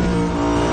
あ。